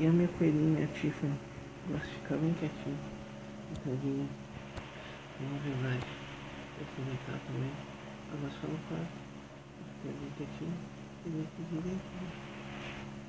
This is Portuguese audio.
E a minha coelhinha, a Tiffany, gosta de ficar bem quietinha, sentadinha. é verdade, eu fui deitar também. Ela gosta de ficar no quarto, ficar bem quietinha, e dentro direitinho. Né?